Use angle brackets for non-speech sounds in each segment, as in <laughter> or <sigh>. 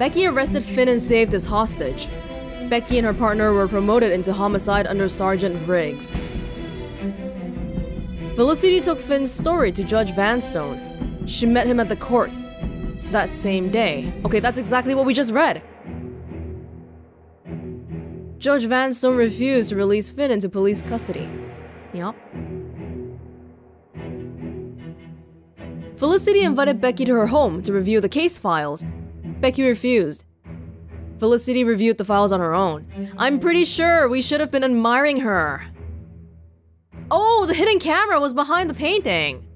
Becky arrested Finn and saved his hostage. Becky and her partner were promoted into homicide under Sergeant Riggs. Felicity took Finn's story to Judge Vanstone. She met him at the court that same day. Okay, that's exactly what we just read. Judge Vanstone refused to release Finn into police custody. Yup. Felicity invited Becky to her home to review the case files. Becky refused. Felicity reviewed the files on her own. I'm pretty sure we should have been admiring her. Oh, the hidden camera was behind the painting.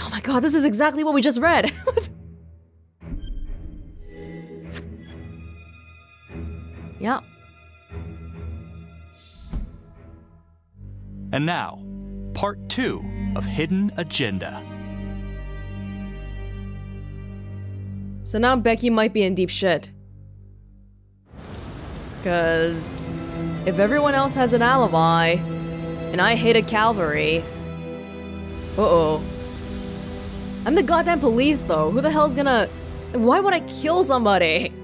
Oh my god, this is exactly what we just read. <laughs> yep. And now, part two of Hidden Agenda. So now Becky might be in deep shit. Because if everyone else has an alibi, and I hated Calvary, uh oh. I'm the goddamn police though. Who the hell's gonna. Why would I kill somebody?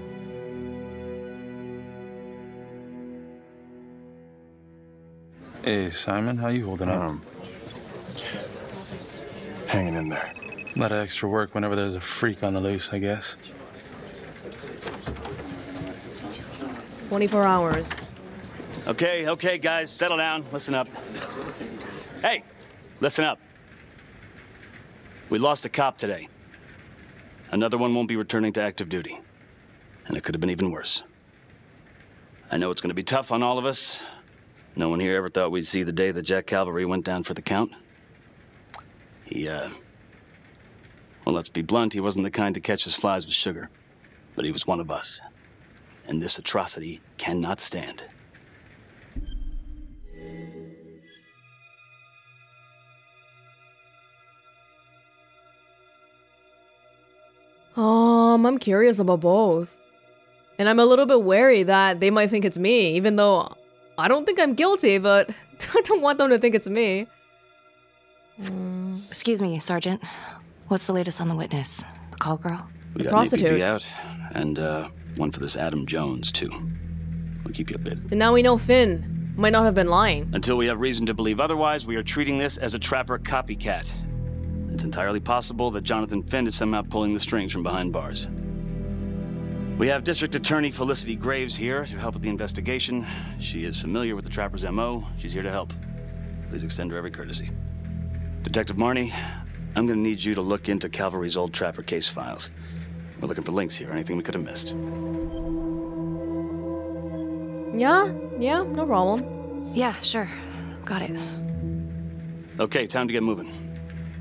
Hey, Simon, how you holding up? Um, hanging in there. A lot of extra work whenever there's a freak on the loose, I guess. 24 hours. Okay, okay, guys, settle down. Listen up. Hey, listen up. We lost a cop today. Another one won't be returning to active duty. And it could have been even worse. I know it's going to be tough on all of us. No one here ever thought we'd see the day that Jack Calvary went down for the count. He, uh. Well, let's be blunt, he wasn't the kind to catch his flies with sugar. But he was one of us. And this atrocity cannot stand. Um, I'm curious about both. And I'm a little bit wary that they might think it's me, even though I don't think I'm guilty, but <laughs> I don't want them to think it's me. Excuse me, Sergeant. What's the latest on the witness? The call girl? We The got an prostitute. APB out, and uh, one for this Adam Jones, too. We'll keep you updated. And now we know Finn might not have been lying. Until we have reason to believe otherwise, we are treating this as a trapper copycat. It's entirely possible that Jonathan Finn is somehow pulling the strings from behind bars. We have District Attorney Felicity Graves here to help with the investigation. She is familiar with the trapper's MO. She's here to help. Please extend her every courtesy. Detective Marney, I'm gonna need you to look into Calvary's old trapper case files. We're looking for links here, anything we could have missed. Yeah, yeah, no problem. Yeah, sure. Got it. Okay, time to get moving.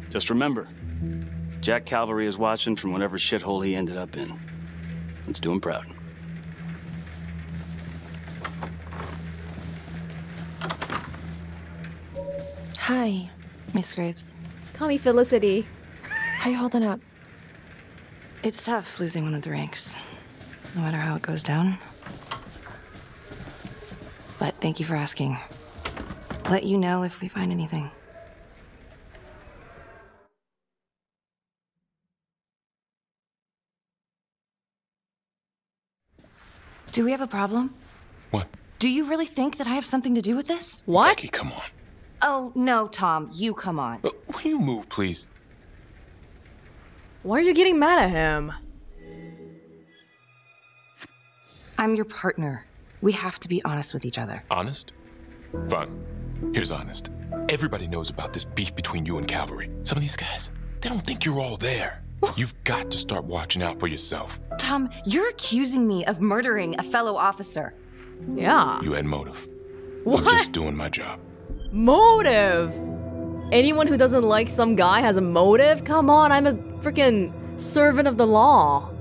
Just remember, Jack Calvary is watching from whatever shithole he ended up in. Let's do him proud. Hi, Miss Graves. Call me Felicity. How you holding up? It's tough losing one of the ranks, no matter how it goes down. But thank you for asking. Let you know if we find anything. Do we have a problem? What? Do you really think that I have something to do with this? What? Becky, come on. Oh, no, Tom. You come on. Uh, Will you move, please? Why are you getting mad at him? I'm your partner. We have to be honest with each other. Honest? Fine. Here's honest. Everybody knows about this beef between you and Calvary. Some of these guys, they don't think you're all there. You've got to start watching out for yourself. Tom, you're accusing me of murdering a fellow officer. Yeah. You had motive. What? I'm just doing my job. Motive! Anyone who doesn't like some guy has a motive? Come on, I'm a freaking servant of the law.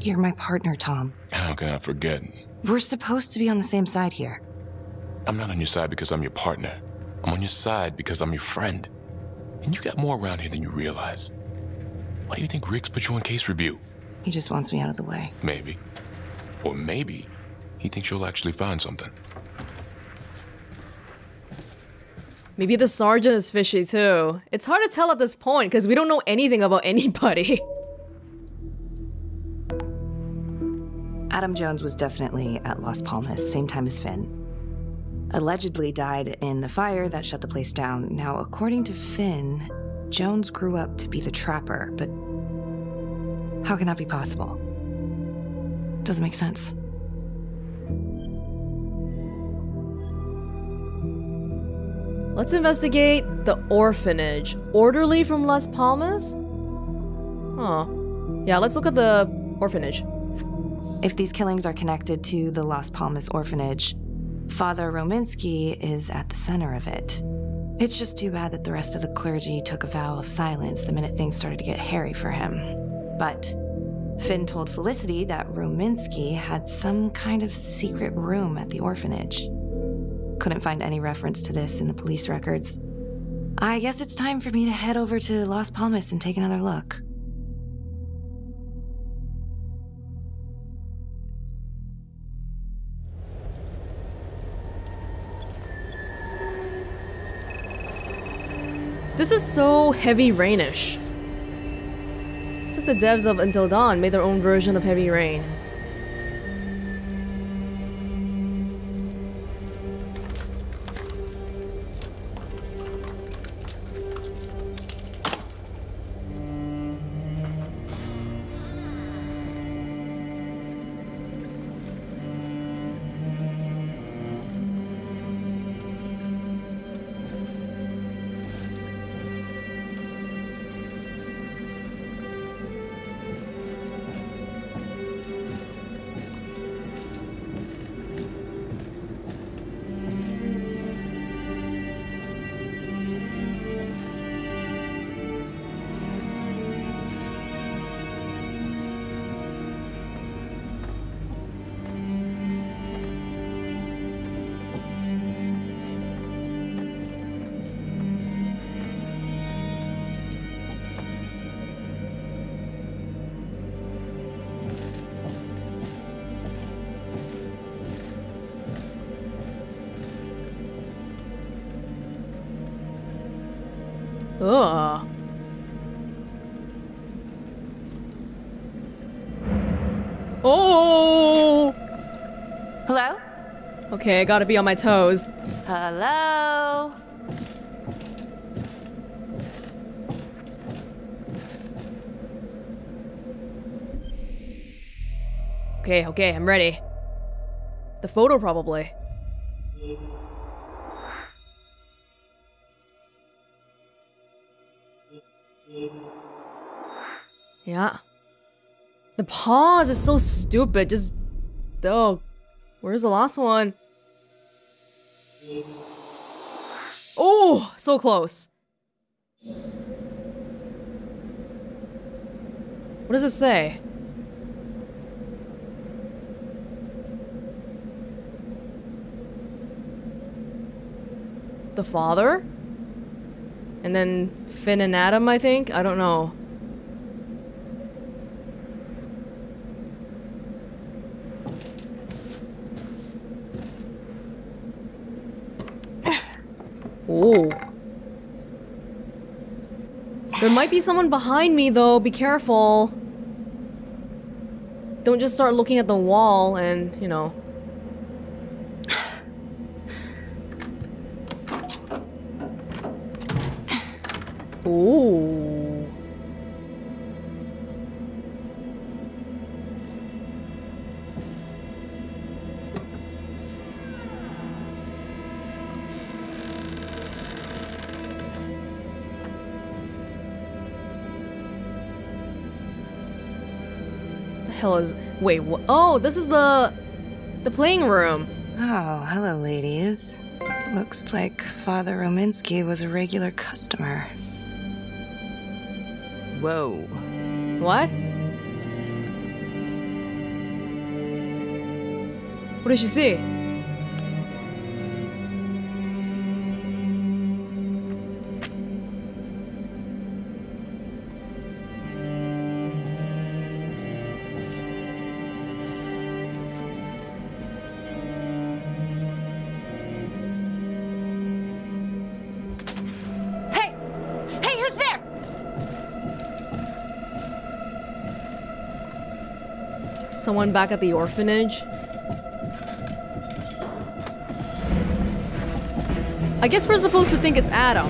You're my partner, Tom. How can I forget? We're supposed to be on the same side here. I'm not on your side because I'm your partner. I'm on your side because I'm your friend. And you got more around here than you realize. Why do you think Riggs put you on case review? He just wants me out of the way. Maybe. Or maybe he thinks you'll actually find something. Maybe the sergeant is fishy too. It's hard to tell at this point because we don't know anything about <laughs> anybody. Adam Jones was definitely at Las Palmas, same time as Finn. Allegedly died in the fire that shut the place down. Now, according to Finn, Jones grew up to be the trapper, but how can that be possible? Doesn't make sense. Let's investigate the orphanage. Orderly from Las Palmas? Huh. Yeah, let's look at the orphanage. If these killings are connected to the Las Palmas orphanage, Father Rominsky is at the center of it. It's just too bad that the rest of the clergy took a vow of silence the minute things started to get hairy for him. But Finn told Felicity that Rominsky had some kind of secret room at the orphanage. Couldn't find any reference to this in the police records. I guess it's time for me to head over to Las Palmas and take another look. This is so heavy rainish. It's like the devs of Until Dawn made their own version of Heavy Rain. Oh! Hello? Okay, I gotta be on my toes. Hello? Okay, okay, I'm ready. The photo, probably. Yeah. The pause is so stupid. Just. Oh. Where's the last one? Oh, so close. What does it say? The father? And then Finn and Adam, I think? I don't know. Oh. There might be someone behind me though, be careful. Don't just start looking at the wall and, you know. <sighs> Ooh. Hell is wait wh- oh this is the the playing room Oh, hello, ladies. Looks like Father Rominsky was a regular customer. Whoa. what what did she see Someone back at the orphanage. I guess we're supposed to think it's Adam.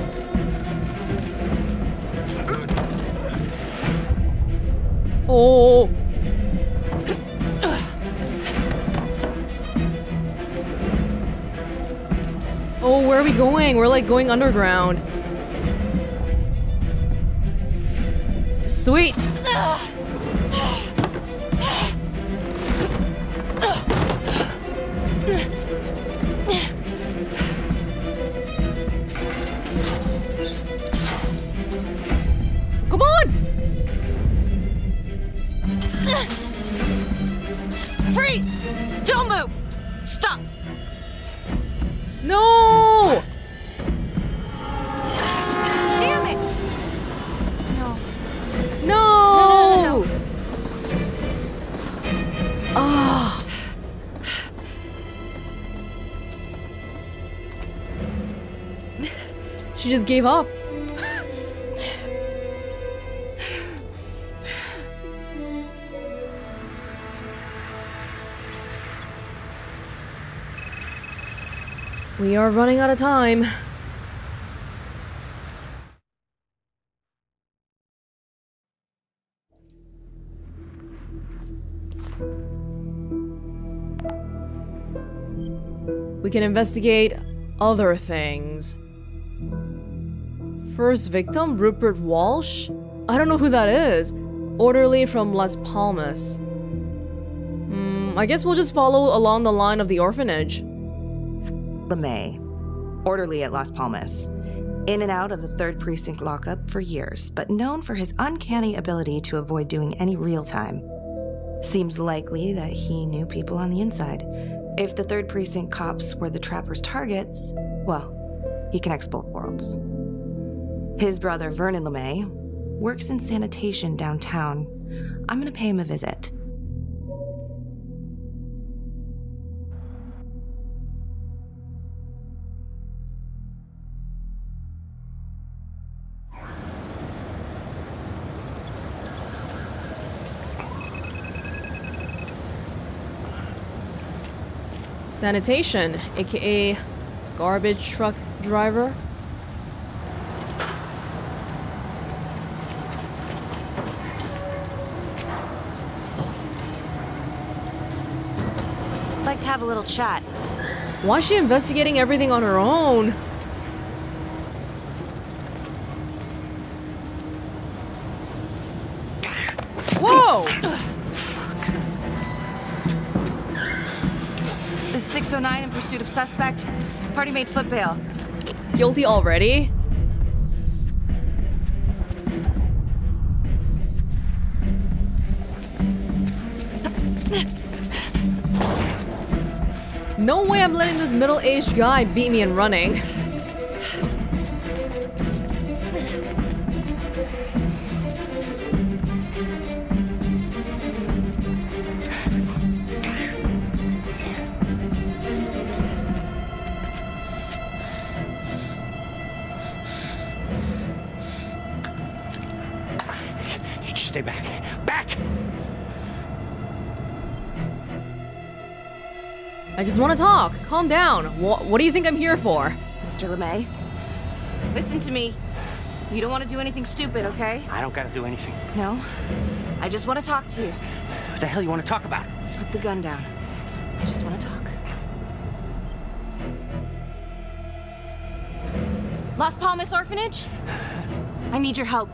Oh. Oh, where are we going? We're like going underground. Sweet. Just gave up. we are running out of time. We can investigate other things. First victim, Rupert Walsh? I don't know who that is. Orderly from Las Palmas. Hmm, I guess we'll just follow along the line of the orphanage. LeMay, orderly at Las Palmas. In and out of the 3rd Precinct lockup for years, but known for his uncanny ability to avoid doing any real time. Seems likely that he knew people on the inside. If the 3rd Precinct cops were the trapper's targets, well, he connects both worlds. His brother, Vernon LeMay, works in sanitation downtown. I'm gonna pay him a visit. Sanitation, aka garbage truck driver. A little chat. Why is she investigating everything on her own? Whoa! The 609 in pursuit of suspect. Party made foot bail. Guilty already? No way I'm letting this middle-aged guy beat me in running. I just want to talk. Calm down. What, what do you think I'm here for? Mr. LeMay, listen to me. You don't want to do anything stupid, okay? I don't gotta do anything. No? I just want to talk to you. What the hell you want to talk about? Put the gun down. I just want to talk. Las Palmas Orphanage? I need your help.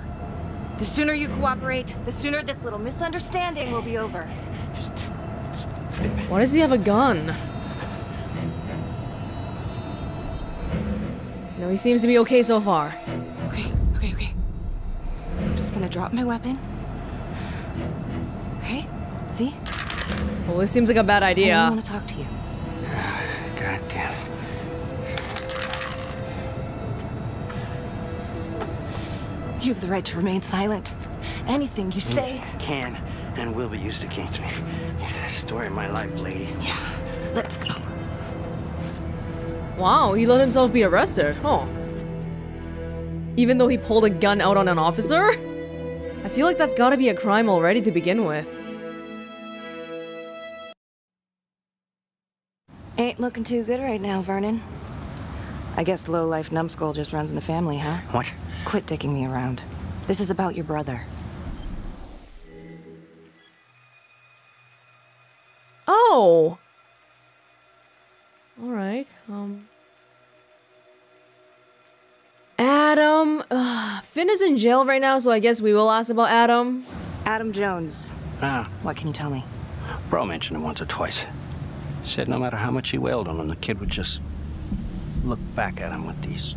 The sooner you cooperate, the sooner this little misunderstanding will be over. Just, just stay. Why does he have a gun? No, he seems to be okay so far. Okay, okay, okay. I'm just gonna drop my weapon. Okay? See? Well, this seems like a bad idea. don't want to talk to you. <sighs> God damn it. You have the right to remain silent. Anything you mm, say. Can and will be used against me. <sighs> Story of my life, lady. Yeah. Let's go. Wow, he let himself be arrested, huh? Even though he pulled a gun out on an officer? I feel like that's gotta be a crime already to begin with. ain't looking too good right now, Vernon. I guess low-life numbskull just runs in the family, huh? What? Quit dicking me around. This is about your brother. Oh. All right. Um. Adam. Ugh, Finn is in jail right now, so I guess we will ask about Adam. Adam Jones. Ah, What can you tell me? bro mentioned him once or twice. Said no matter how much he wailed on him, the kid would just look back at him with these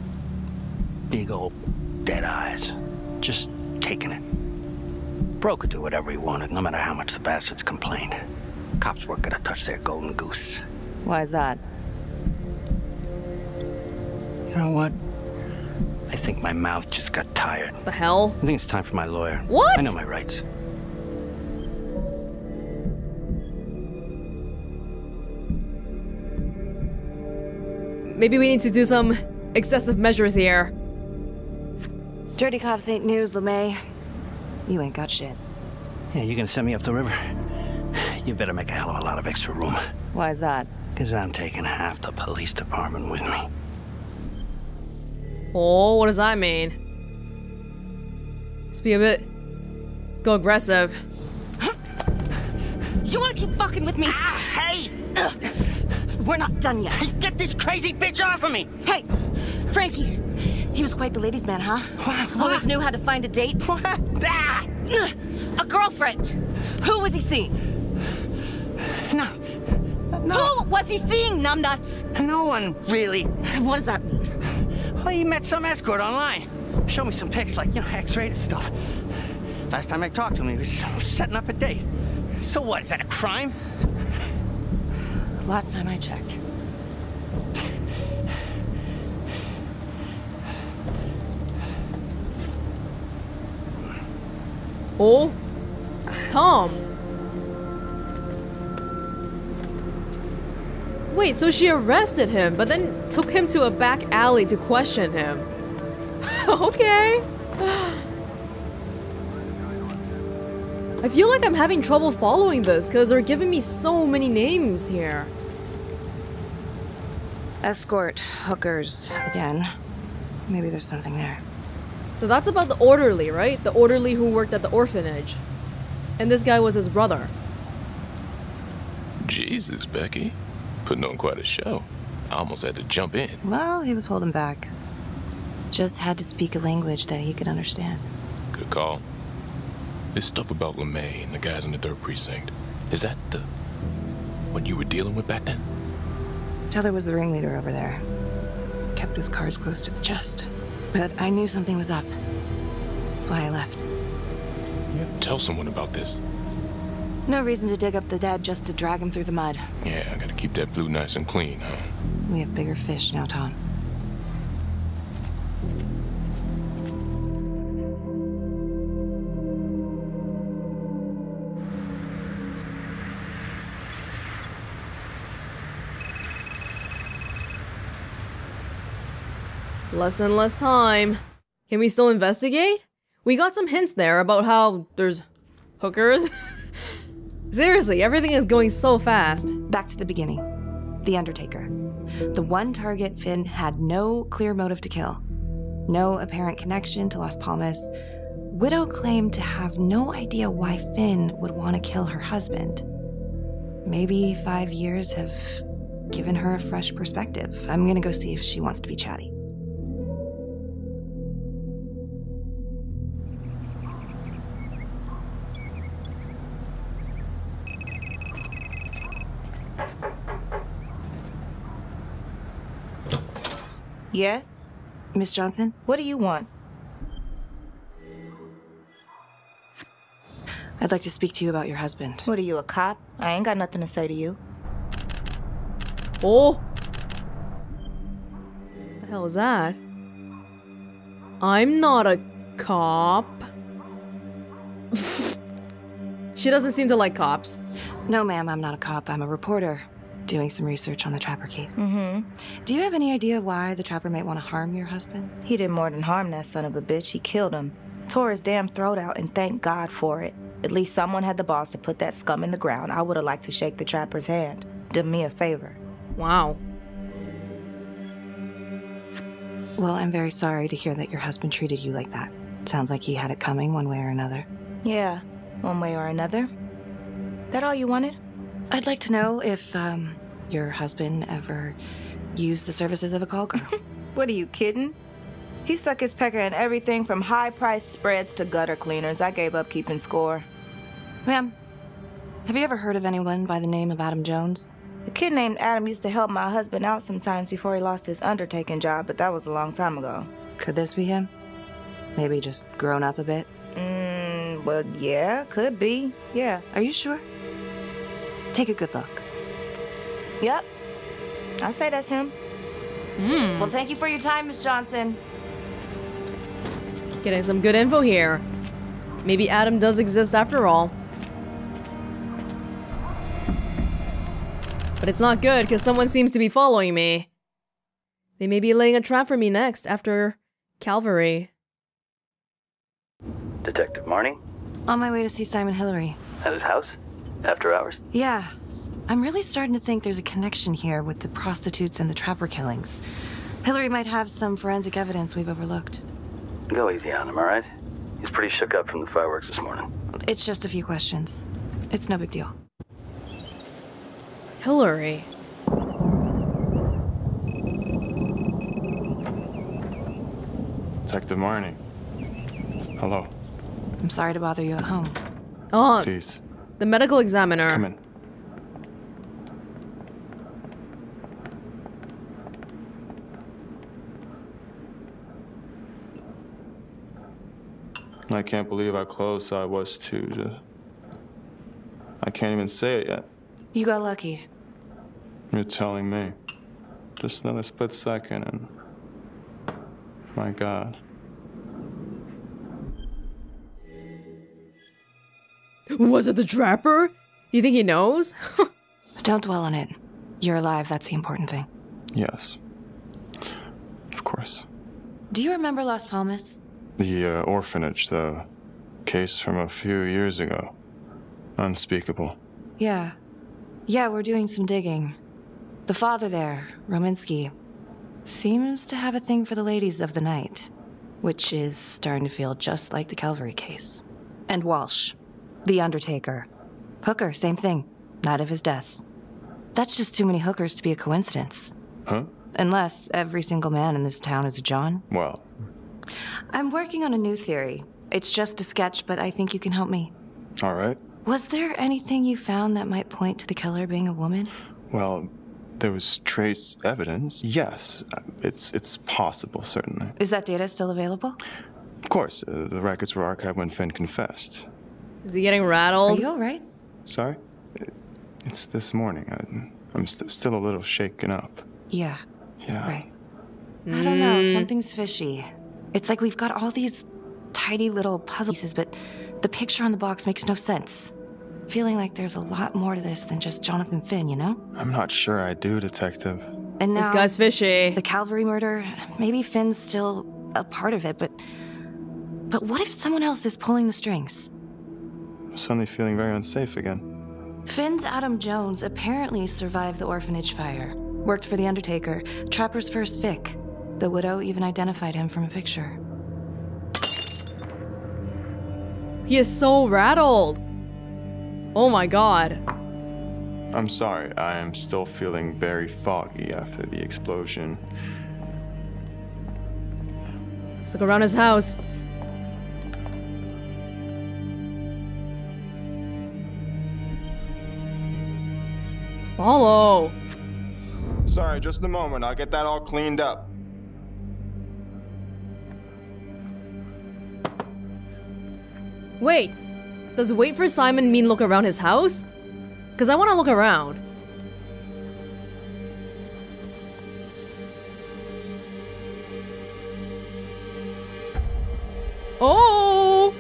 big old dead eyes. Just taking it. Bro could do whatever he wanted, no matter how much the bastards complained. Cops weren't gonna touch their golden goose. Why is that? You know what? I think my mouth just got tired. The hell? I think it's time for my lawyer. What? I know my rights. Maybe we need to do some excessive measures here. Dirty cops ain't news, LeMay. You ain't got shit. Yeah, you're gonna send me up the river? You better make a hell of a lot of extra room. Why is that? Because I'm taking half the police department with me. Oh, what does that mean? Let's be a bit. Let's go aggressive. <gasps> You wanna keep fucking with me? Ah, Hey! We're not done yet. Get this crazy bitch off of me! Hey, Frankie. He was quite the ladies' man, huh? Always knew how to find a date. What? Ah! A girlfriend. Who was he seeing? No. No. Who was he seeing, numbnuts? No one really. What does that mean? You met some escort online. Showed me some pics, like, you know, X-rated stuff. Last time I talked to him, he was setting up a date. So what, is that a crime? Last time I checked. Oh, Tom. Wait, so she arrested him, but then took him to a back alley to question him. <laughs> okay. I feel like I'm having trouble following this because they're giving me so many names here. Escort, hookers, again. Maybe there's something there. So that's about the orderly, right? The orderly who worked at the orphanage. And this guy was his brother. Jesus, Becky. Putting on quite a show. I almost had to jump in. Well, he was holding back. Just had to speak a language that he could understand. Good call. This stuff about LeMay and the guys in the third precinct, is that the what you were dealing with back then? Teller was the ringleader over there. Kept his cards close to the chest. But I knew something was up. That's why I left. You have to tell someone about this. No reason to dig up the dead just to drag him through the mud. Yeah, I gotta keep that blue nice and clean, huh? We have bigger fish now, Tom. Less and less time. Can we still investigate? We got some hints there about how there's hookers. <laughs> Seriously, everything is going so fast. Back to the beginning. The Undertaker. The one target Finn had no clear motive to kill. No apparent connection to Las Palmas. Widow claimed to have no idea why Finn would want to kill her husband. Maybe five years have given her a fresh perspective. I'm gonna go see if she wants to be chatty. Yes? Miss Johnson? What do you want? I'd like to speak to you about your husband. What are you, a cop? I ain't got nothing to say to you. Oh. The hell is that? I'm not a cop. <laughs> she doesn't seem to like cops. No, ma'am, I'm not a cop. I'm a reporter doing some research on the Trapper case. Mm-hmm. Do you have any idea why the Trapper might want to harm your husband? He did more than harm that son of a bitch. He killed him. Tore his damn throat out, and thank God for it. At least someone had the balls to put that scum in the ground. I would have liked to shake the trapper's hand. Done me a favor. Wow. Well, I'm very sorry to hear that your husband treated you like that. Sounds like he had it coming one way or another. Yeah, one way or another. That all you wanted? I'd like to know if, um, your husband ever used the services of a call girl. <laughs> What are you kidding? He suck his pecker in everything from high priced spreads to gutter cleaners. I gave up keeping score. Ma'am, have you ever heard of anyone by the name of Adam Jones? A kid named Adam used to help my husband out sometimes before he lost his undertaking job, but that was a long time ago. Could this be him? Maybe just grown up a bit? Mmm, well, yeah, could be. Yeah. Are you sure? Take a good look. Yep. I say that's him. Hmm. Well, thank you for your time, Miss Johnson. Getting some good info here. Maybe Adam does exist after all. But it's not good because someone seems to be following me. They may be laying a trap for me next after Calvary. Detective Marney? On my way to see Simon Hillary. At his house? After hours? Yeah. I'm really starting to think there's a connection here with the prostitutes and the trapper killings. Hillary might have some forensic evidence we've overlooked. Go easy on him, alright? He's pretty shook up from the fireworks this morning. It's just a few questions. It's no big deal. Hillary. Detective Marney. Hello. I'm sorry to bother you at home. Oh, Please, the medical examiner. come in. I can't believe how close I was to. to I can't even say it yet. You got lucky. You're telling me. Just another split second and. My God. Was it the trapper? You think he knows? <laughs> Don't dwell on it. You're alive, that's the important thing. Yes. Of course. Do you remember Las Palmas? The uh, orphanage, the case from a few years ago. Unspeakable. Yeah. Yeah, we're doing some digging. The father there, Rominsky, seems to have a thing for the ladies of the night, which is starting to feel just like the Calvary case. And Walsh, the Undertaker. Hooker, same thing. Night of his death. That's just too many hookers to be a coincidence. Huh? Unless every single man in this town is a John. Well, I'm working on a new theory. It's just a sketch, but I think you can help me. all right. Was there anything you found that might point to the killer being a woman? Well, there was trace evidence. Yes, it's it's possible, certainly. Is that data still available? Of course, uh, the records were archived when Finn confessed. Is he getting rattled? Are rattled? you alright? Sorry? Uh, It's this morning. I, I'm st- still a little shaken up. Yeah, Yeah. right. I don't know, Mm. something's fishy. It's like we've got all these tidy little puzzle pieces, but the picture on the box makes no sense. Feeling like there's a lot more to this than just Jonathan Finn, you know? I'm not sure I do, Detective. And now This guy's fishy. the Calvary murder, maybe Finn's still a part of it, but but what if someone else is pulling the strings? I'm suddenly feeling very unsafe again. Finn's Adam Jones apparently survived the orphanage fire. Worked for the Undertaker, Trapper's first Vic. The widow even identified him from a picture. He is so rattled. Oh my god. I'm sorry, I am still feeling very foggy after the explosion. Let's look around his house. Follow. Sorry, just a moment. I'll get that all cleaned up. Wait. Does wait for Simon mean look around his house? Because I want to look around. Oh!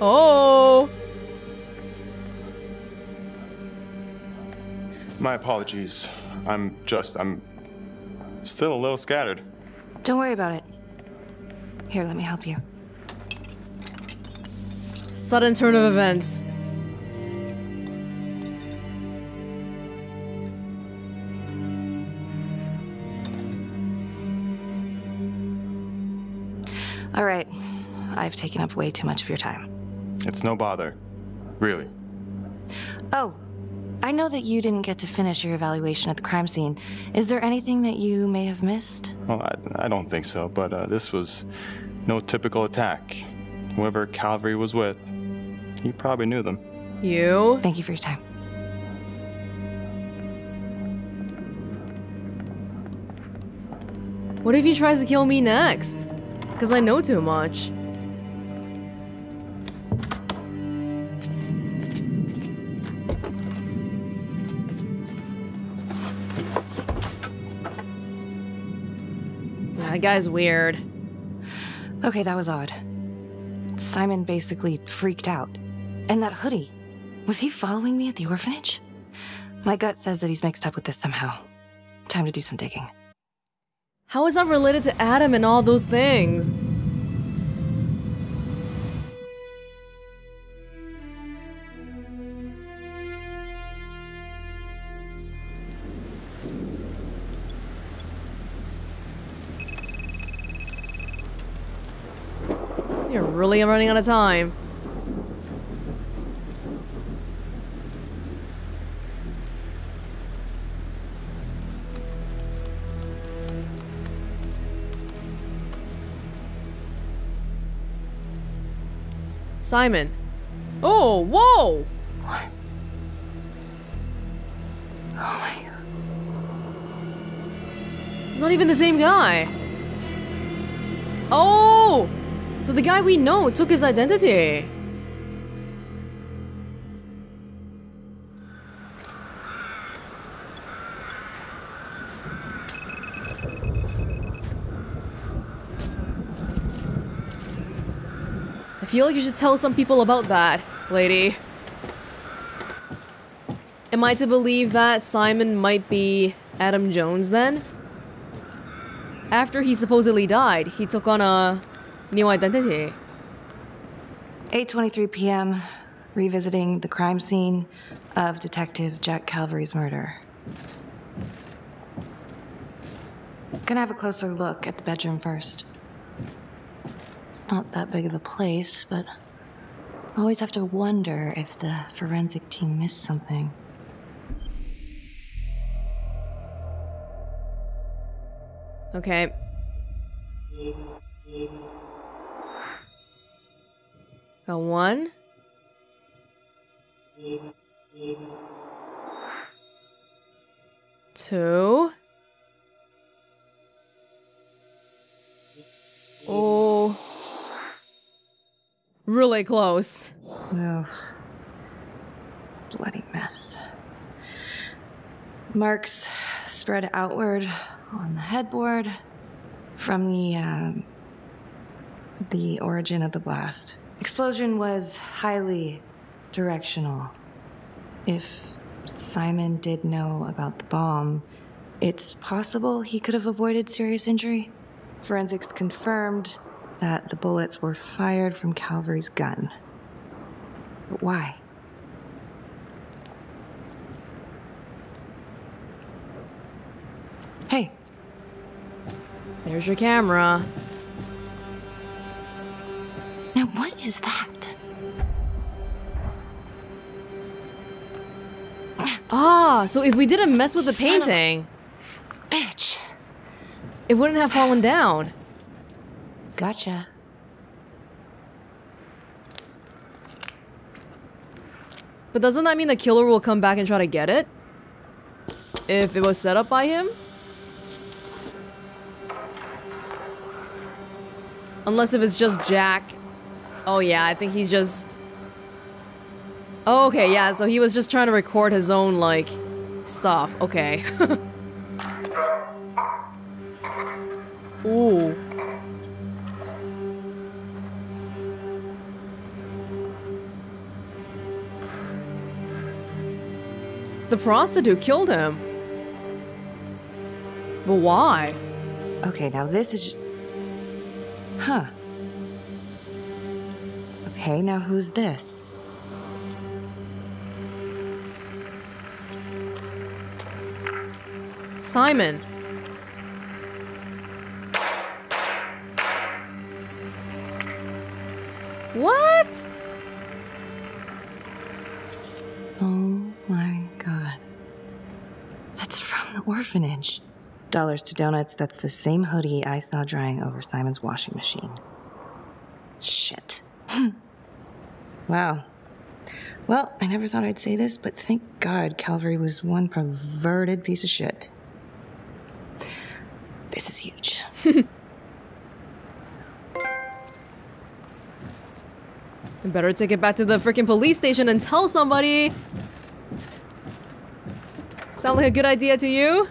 Oh! My apologies. I'm just, I'm still a little scattered. Don't worry about it. Here, let me help you. Sudden turn of events. All right. I've taken up way too much of your time. It's no bother. Really. Oh, I know that you didn't get to finish your evaluation at the crime scene. Is there anything that you may have missed? Well, I, I don't think so, but uh, this was no typical attack. Whoever Calvary was with, he probably knew them. You? Thank you for your time. What if he tries to kill me next? Because I know too much. Guy's weird. Okay, that was odd. Simon basically freaked out. And that hoodie. Was he following me at the orphanage? My gut says that he's mixed up with this somehow. Time to do some digging. How is that related to Adam and all those things? Really running out of time. Simon. Oh, whoa! What? Oh my god. It's not even the same guy. Oh! So the guy we know took his identity. I feel like you should tell some people about that, lady. Am I to believe that Simon might be Adam Jones then? After he supposedly died, he took on a new identity. 8:23 p.m. revisiting the crime scene of Detective Jack Calvary's murder. Gonna have a closer look at the bedroom first. It's not that big of a place, but I always have to wonder if the forensic team missed something. Okay. Got one. Two. Oh. Really close. Ugh. Bloody mess. Marks spread outward on the headboard from the um, the origin of the blast. Explosion was highly directional. If Simon did know about the bomb, it's possible he could have avoided serious injury. Forensics confirmed that the bullets were fired from Calvary's gun. But why? Hey, There's your camera. Now what is that? Ah, so if we didn't mess with the Son painting, Bitch. it wouldn't have fallen down. Gotcha. But doesn't that mean the killer will come back and try to get it? If it was set up by him? Unless if it's just Jack. Oh yeah, I think he's just... Oh, okay, yeah, so he was just trying to record his own, like, stuff. Okay. <laughs> Ooh. The prostitute killed him. But why? Okay, now this is just. Huh. Okay, now who's this? Simon. What? Oh my god. That's from the orphanage. Dollars to donuts, that's the same hoodie I saw drying over Simon's washing machine. Shit. Hmm. Wow. Well, I never thought I'd say this, but thank God Calvary was one perverted piece of shit. This is huge. <laughs> Better take it back to the freaking police station and tell somebody. Sound like a good idea to you?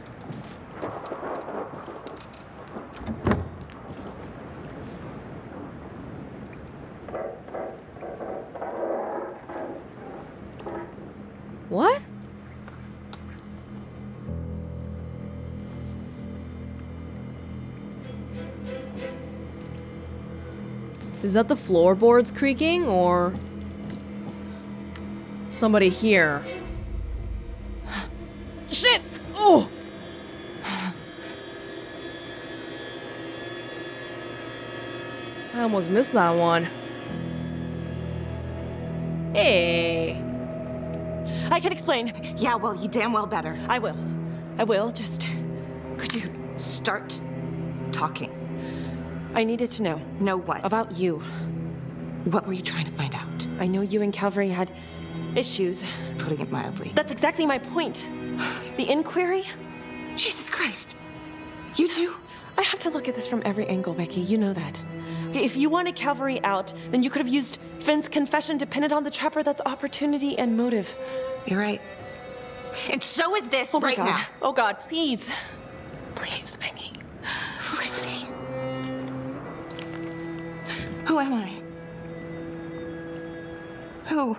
Is that the floorboards creaking or somebody here? Shit! Oh! I almost missed that one. Hey. I can explain. Yeah, well, you damn well better. I will. I will. Just. Could you start talking? I needed to know. Know what? About you. What were you trying to find out? I know you and Calvary had issues. It's putting it mildly. That's exactly my point. The inquiry? Jesus Christ. You too? I have to look at this from every angle, Becky. You know that. If you wanted Calvary out, then you could have used Finn's confession to pin it on the trapper. That's opportunity and motive. You're right. And so is this oh right God. now. Oh God, please. Please, Becky. Felicity. Who am I? Who?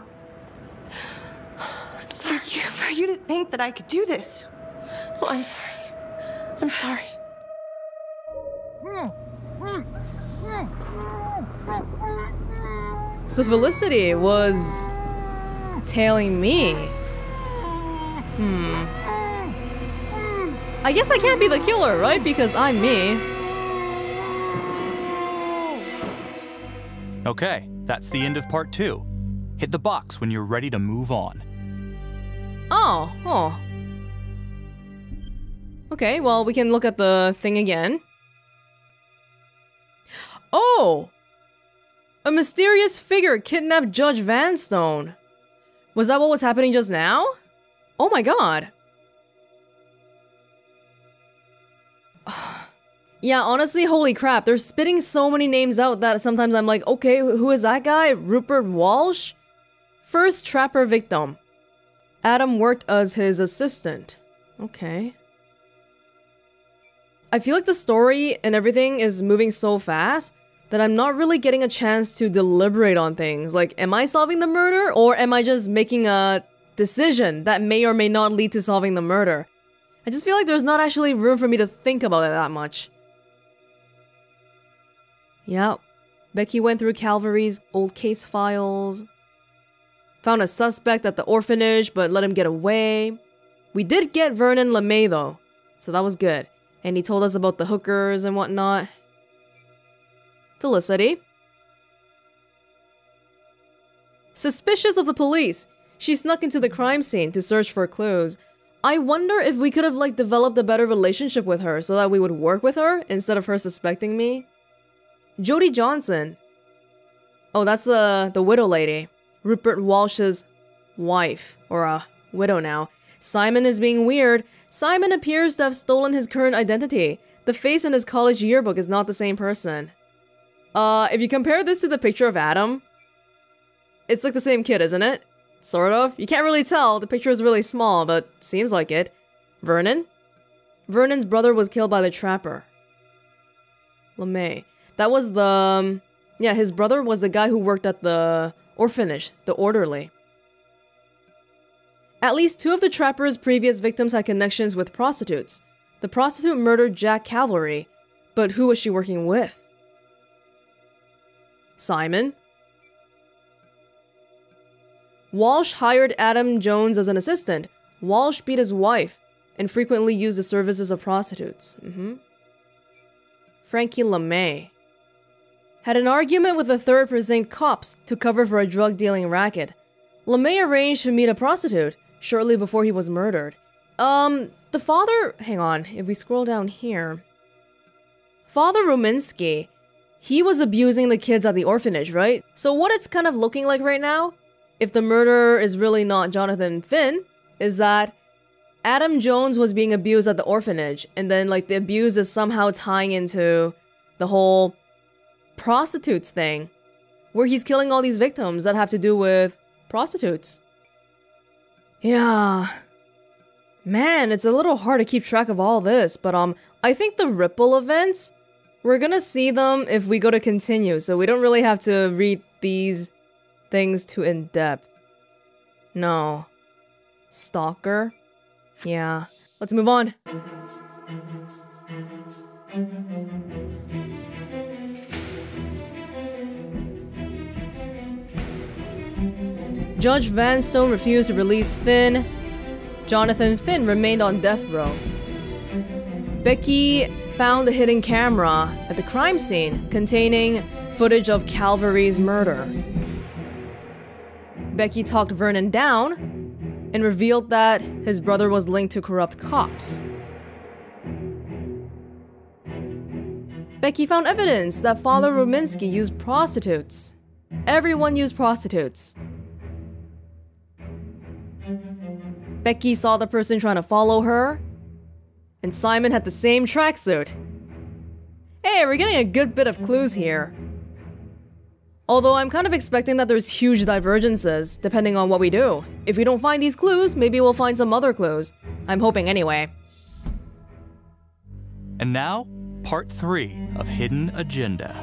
I'm sorry. For you, for you to think that I could do this. Oh, I'm sorry. I'm sorry. So Felicity was tailing me. Hmm. I guess I can't be the killer, right? Because I'm me. Okay, that's the end of part two. Hit the box when you're ready to move on. Oh, oh. Okay, well, we can look at the thing again. Oh! A mysterious figure kidnapped Judge Vanstone. Was that what was happening just now? Oh my god. Yeah, honestly, holy crap. They're spitting so many names out that sometimes I'm like, okay, who is that guy? Rupert Walsh? First trapper victim. Adam worked as his assistant. Okay. I feel like the story and everything is moving so fast that I'm not really getting a chance to deliberate on things. Like, am I solving the murder or am I just making a decision that may or may not lead to solving the murder? I just feel like there's not actually room for me to think about it that much. Yep. Becky went through Calvary's old case files, found a suspect at the orphanage but let him get away. We did get Vernon LeMay though, so that was good. And he told us about the hookers and whatnot. Felicity. Suspicious of the police, she snuck into the crime scene to search for clues. I wonder if we could have like developed a better relationship with her so that we would work with her instead of her suspecting me. Jody Johnson. Oh, that's the the widow lady. Rupert Walsh's wife or a widow now. Simon is being weird. Simon appears to have stolen his current identity. The face in his college yearbook is not the same person. Uh, if you compare this to the picture of Adam, it's like the same kid, isn't it? Sort of. You can't really tell. The picture is really small, but seems like it. Vernon? Vernon's brother was killed by the trapper. LeMay. That was the... Um, yeah, his brother was the guy who worked at the orphanage, the orderly. At least two of the trapper's previous victims had connections with prostitutes. The prostitute murdered Jack Calvary, but who was she working with? Simon? Walsh hired Adam Jones as an assistant. Walsh beat his wife and frequently used the services of prostitutes. Mm -hmm. Frankie LeMay. Had an argument with the third precinct cops to cover for a drug dealing racket. LeMay arranged to meet a prostitute shortly before he was murdered. Um, the father. Hang on, if we scroll down here. Father Ruminsky, he was abusing the kids at the orphanage, right? So, what it's kind of looking like right now, if the murderer is really not Jonathan Finn, is that Adam Jones was being abused at the orphanage, and then, like, the abuse is somehow tying into the whole prostitutes thing, where he's killing all these victims that have to do with prostitutes. Yeah. Man, it's a little hard to keep track of all this, but um, I think the Ripple events, we're gonna see them if we go to continue, so we don't really have to read these things too in depth. No. Stalker? Yeah. Let's move on. Judge Vanstone refused to release Finn. Jonathan Finn remained on death row. Becky found a hidden camera at the crime scene containing footage of Calvary's murder. Becky talked Vernon down and revealed that his brother was linked to corrupt cops. Becky found evidence that Father Ruminsky used prostitutes. Everyone used prostitutes. Becky saw the person trying to follow her, and Simon had the same tracksuit. Hey, we're getting a good bit of clues here. Although I'm kind of expecting that there's huge divergences, depending on what we do. If we don't find these clues, maybe we'll find some other clues. I'm hoping anyway. And now, part three of Hidden Agenda.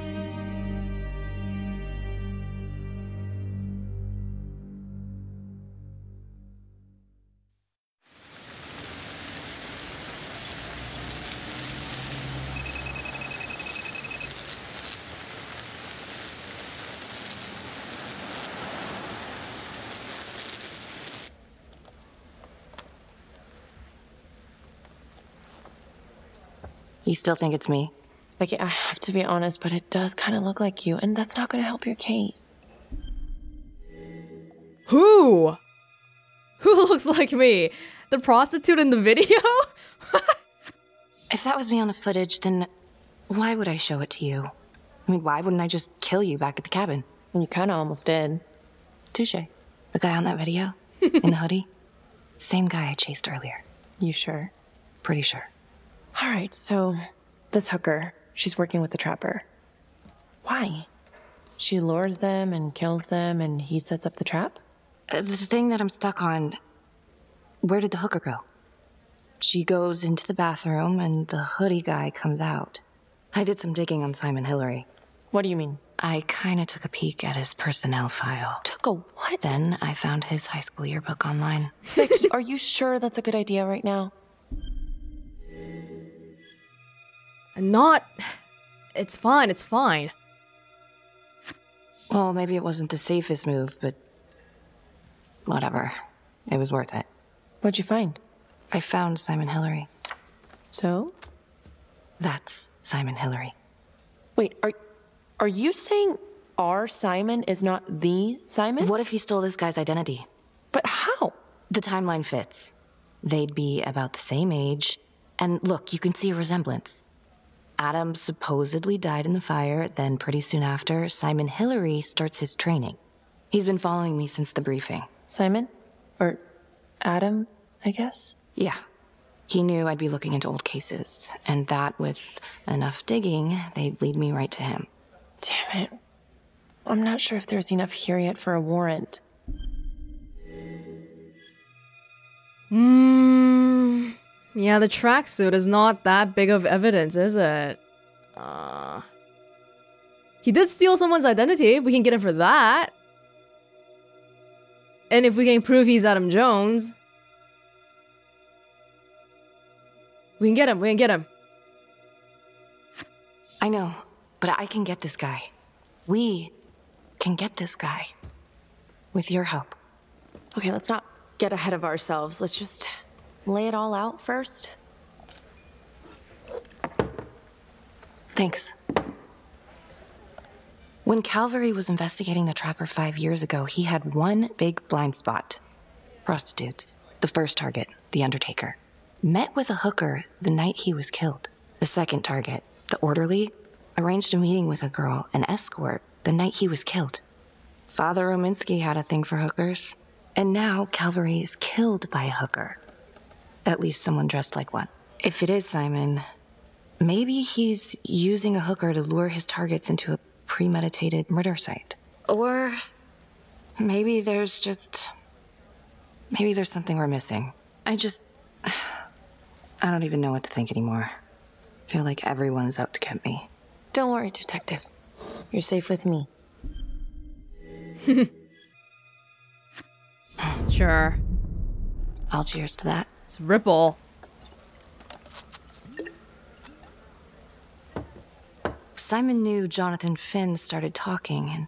You still think it's me? Becky, I have to be honest, but it does kind of look like you, and that's not going to help your case. Who? Who <laughs> looks like me? The prostitute in the video? <laughs> If that was me on the footage, then why would I show it to you? I mean, why wouldn't I just kill you back at the cabin? You kind of almost did. Touche. The guy on that video? <laughs> in the hoodie? Same guy I chased earlier. You sure? Pretty sure. All right, so this hooker, she's working with the trapper. Why? She lures them and kills them, and he sets up the trap? Uh, the thing that I'm stuck on where did the hooker go? She goes into the bathroom, and the hoodie guy comes out. I did some digging on Simon Hillary. What do you mean? I kinda took a peek at his personnel file. Took a what? Then I found his high school yearbook online. Becky, <laughs> are you sure that's a good idea right now? Not. It's fine, it's fine. Well, maybe it wasn't the safest move, but whatever. It was worth it. What'd you find? I found Simon Hillary. So? That's Simon Hillary. Wait, are are you saying our Simon is not the Simon? What if he stole this guy's identity? But how? The timeline fits. They'd be about the same age. And look, you can see a resemblance. Adam supposedly died in the fire, then pretty soon after, Simon Hillary starts his training. He's been following me since the briefing. Simon? Or Adam, I guess? Yeah. He knew I'd be looking into old cases, and that with enough digging, they'd lead me right to him. Damn it. I'm not sure if there's enough here yet for a warrant. Hmm. Yeah, the tracksuit is not that big of evidence, is it? Uh. He did steal someone's identity. We can get him for that. And if we can prove he's Adam Jones, we can get him. We can get him. I know, but I can get this guy. We can get this guy. With your help. Okay, let's not get ahead of ourselves. Let's just lay it all out first. Thanks. When Calvary was investigating the trapper five years ago, he had one big blind spot prostitutes. The first target, the Undertaker, met with a hooker the night he was killed. The second target, the orderly, arranged a meeting with a girl, an escort, the night he was killed. Father Ruminsky had a thing for hookers, and now Calvary is killed by a hooker. At least someone dressed like one. If it is Simon, maybe he's using a hooker to lure his targets into a premeditated murder site. Or maybe there's just. Maybe there's something we're missing. I just. <sighs> I don't even know what to think anymore. I feel like everyone is out to get me. Don't worry, Detective. You're safe with me. <laughs> Sure. I'll cheers to that. It's Ripple. Simon knew Jonathan Finn started talking, and,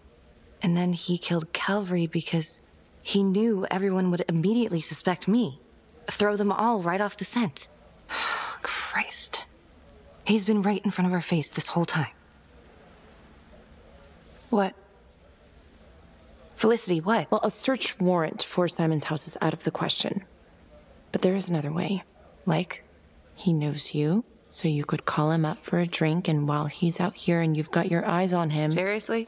and then he killed Calvary because he knew everyone would immediately suspect me. Throw them all right off the scent. <sighs> Christ. He's been right in front of our face this whole time. What? Felicity, what? Well, a search warrant for Simon's house is out of the question. But there is another way. Like? He knows you, so you could call him up for a drink, and while he's out here and you've got your eyes on him. Seriously?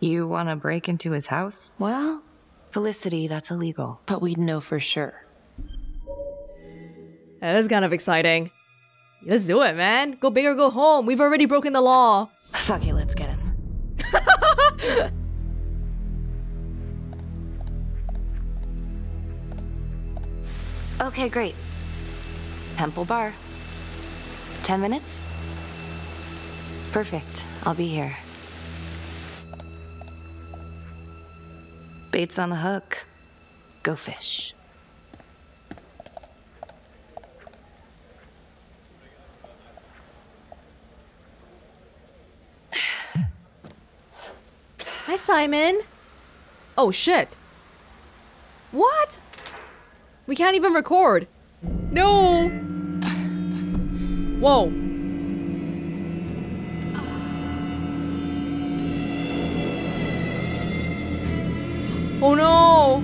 You want to break into his house? Well, Felicity, that's illegal. but we'd know for sure. That is kind of exciting. Let's do it, man. Go big or go home. We've already broken the law. Fuck it, let's get him. <laughs> okay, great. Temple Bar. Ten minutes? Perfect. I'll be here. Bait's on the hook. Go fish. Hi, Simon. Oh, shit. What? We can't even record. No. Whoa. Oh no.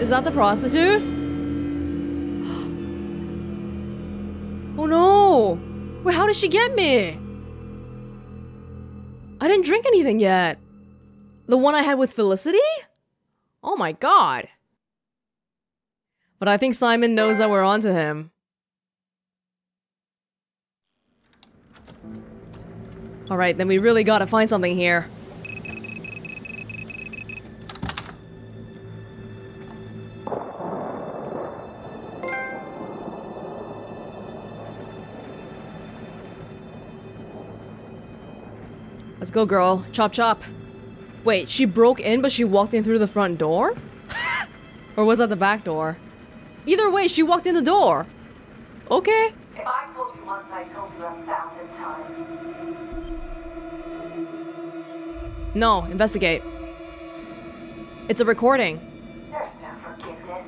Is that the prostitute? <gasps> Oh no! Wait, how did she get me? I didn't drink anything yet. The one I had with Felicity? Oh my god. But I think Simon knows that we're onto him. Alright, then we really gotta find something here. Go, girl. Chop chop. Wait, she broke in, but she walked in through the front door? <laughs> or was that the back door? Either way, she walked in the door. Okay. If I told you once, I told you a thousand times. No, investigate. It's a recording. There's no forgiveness.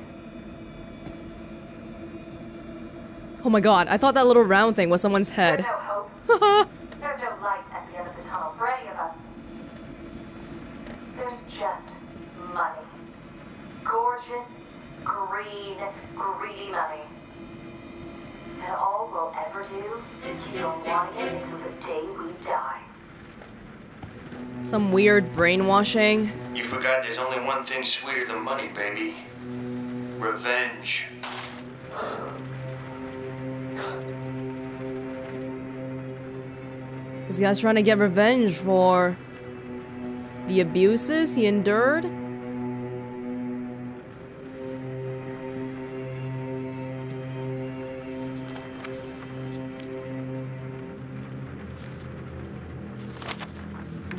Oh my god, I thought that little round thing was someone's There's head. no hope. <laughs> There's no light at the end of the tunnel for any of us. There's just money. Gorgeous, green, greedy money. And all we'll ever do is keep on wanting it until the day we die. Some weird brainwashing. You forgot there's only one thing sweeter than money, baby. Revenge. This guy's trying to get revenge for the abuses he endured.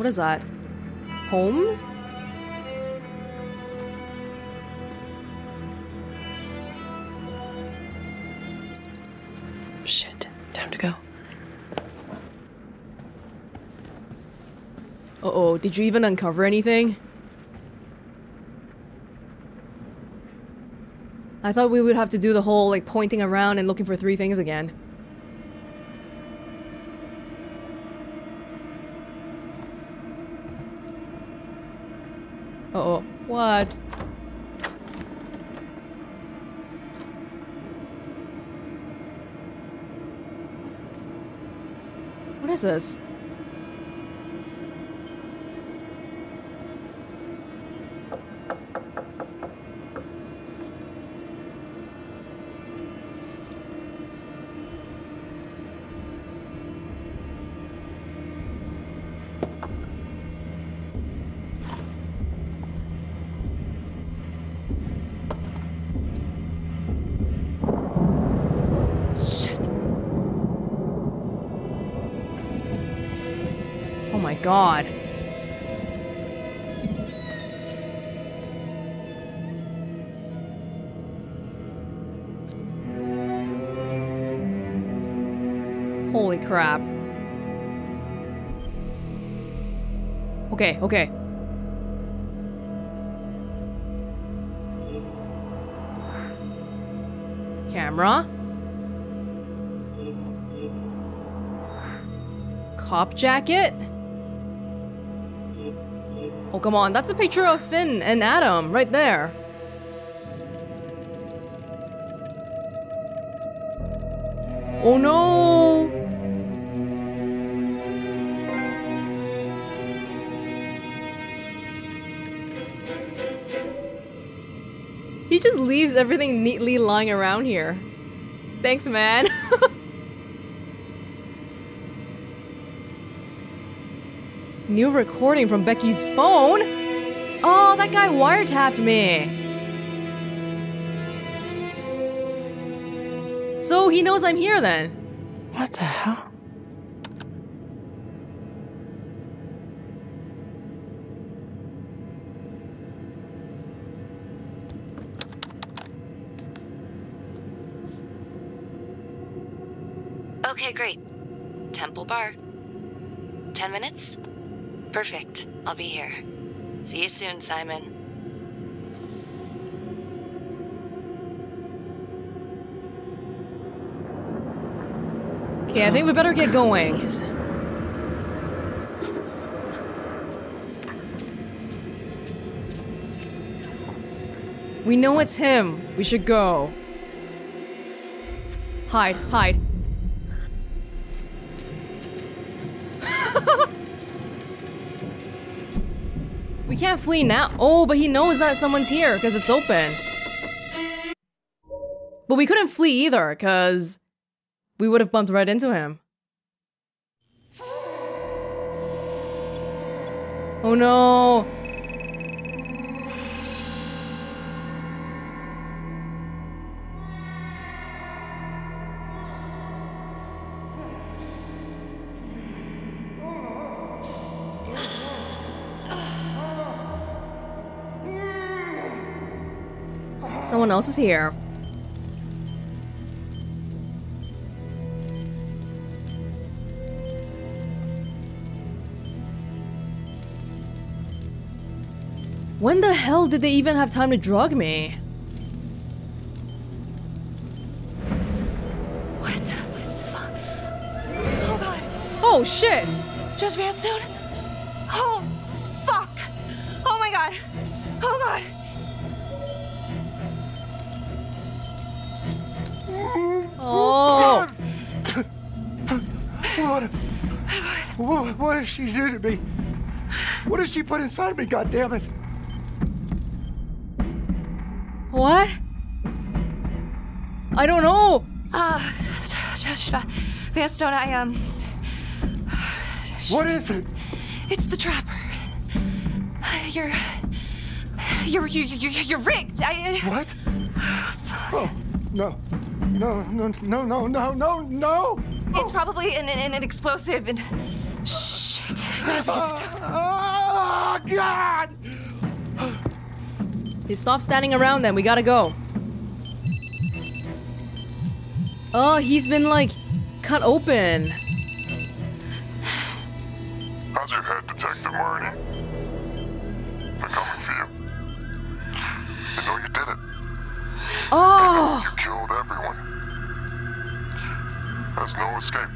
What is that? Holmes? Shit. Time to go. Uh oh, did you even uncover anything? I thought we would have to do the whole like pointing around and looking for three things again. Uh oh. What? What is this? God. Holy crap. Okay, okay. Camera. Cop jacket? Oh, come on. That's a picture of Finn and Adam right there. Oh no! He just leaves everything neatly lying around here. Thanks, man. <laughs> New recording from Becky's phone? Oh, that guy wiretapped me. So he knows I'm here then. What the hell? Okay, great. Temple Bar. Ten minutes? Perfect. I'll be here. See you soon, Simon. Okay, I think we better get going. We know it's him. We should go. Hide, hide. Can't flee now. Oh, but he knows that someone's here because it's open. But we couldn't flee either because we would have bumped right into him. Oh no! Someone else is here. When the hell did they even have time to drug me? What the fuck? Oh god. Oh shit! Judge Vanstone? Oh. What? What, what did she do to me? What did she put inside me? God damn it! What? I don't know. Uh, Judge Va- I, um. What is it? It's the trapper. You're. You're, you're, you're, you're rigged. I. What? <sighs> Oh, no. No, no, no, no, no, no, no! It's probably an, an, an explosive and. Shit. Oh, God! He stopped standing around then. We gotta go. Oh, he's been like cut open. How's your head, Detective Marney? I'm coming for you. I know you did it. Oh! There's no escape.